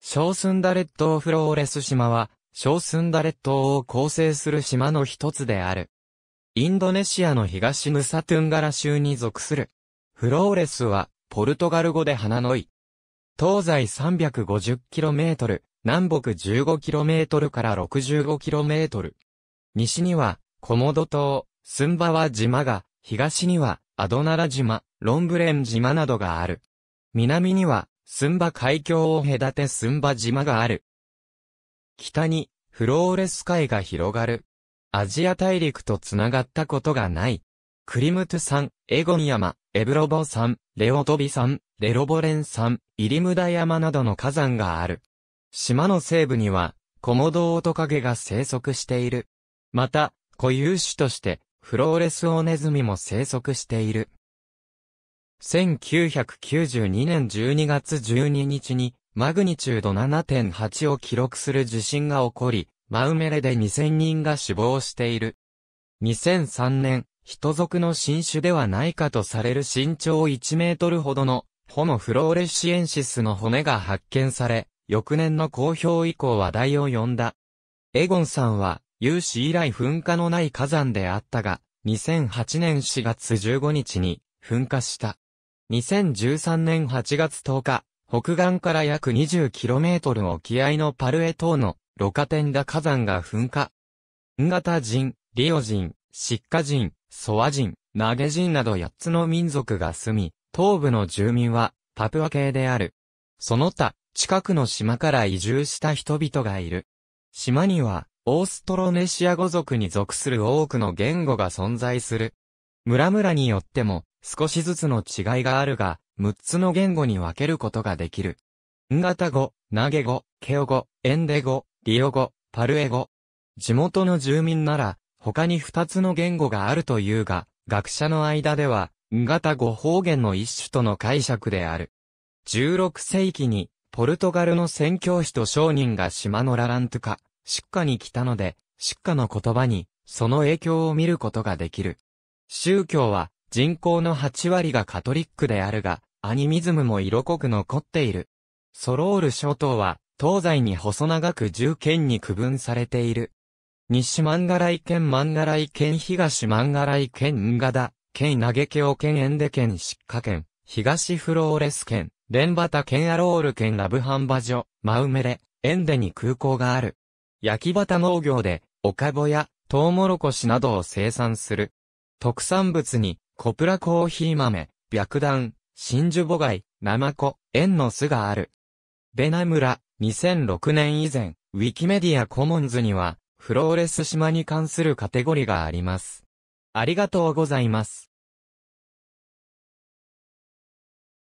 小スンダ列島フローレス島は、小スンダ列島を構成する島の一つである。インドネシアの東ヌサトゥンガラ州に属する。フローレスは、ポルトガル語で花の井。東西 350km、南北 15km から 65km。西には、コモド島、スンバワ島が、東には、アドナラ島、ロンブレン島などがある。南には、スンバ海峡を隔てスンバ島がある。北に、フローレス海が広がる。アジア大陸と繋がったことがない。クリムトゥ山、エゴン山、エブロボ山、レオトビ山、レロボレン山、イリムダ山などの火山がある。島の西部には、コモドオオトカゲが生息している。また、固有種として、フローレスオネズミも生息している。1992年12月12日に、マグニチュード7.8を記録する地震が起こり、マウメレで2000人が死亡している。2003年、人族の新種ではないかとされる身長1メートルほどのホモフローレシエンシスの骨が発見され、翌年の公表以降話題を呼んだ。エゴンさんは、有史以来噴火のない火山であったが、2008年4月15日に噴火した。2013年8月10日、北岸から約 20km 沖合のパルエ島のロカテンダ火山が噴火。ンガタ人、リオ人、シッカ人、ソワ人、ナゲ人など8つの民族が住み、東部の住民はパプア系である。その他、近くの島から移住した人々がいる。島には、オーストロネシア語族に属する多くの言語が存在する。村々によっても、少しずつの違いがあるが、6つの言語に分けることができる。ンガタ語、ナゲ語、ケオ語、エンデ語、リオ語、パルエ語。地元の住民なら、他に二つの言語があるというが、学者の間では、ンガタ語方言の一種との解釈である。16世紀に、ポルトガルの宣教師と商人が島のララントゥカ、シッカに来たので、シッカの言葉に、その影響を見ることができる。宗教は、人口の8割がカトリックであるが、アニミズムも色濃く残っている。ソロール諸島は、東西に細長く10県に区分されている。西マンガライ県マンガライ県東マンガライ県ンガダ、県投げ京県エンデ県シッカ県、東フローレス県、レンバタ県アロール県ラブハンバジョ、マウメレ、エンデに空港がある。焼き畑農業で、オカボや、トウモロコシなどを生産する。特産物に、コプラコーヒー豆、白檀、真珠母貝、ナマコ、円の巣がある。ベナ村、2006年以前、ウィキメディアコモンズには、フローレス島に関するカテゴリがあります。ありがとうございます。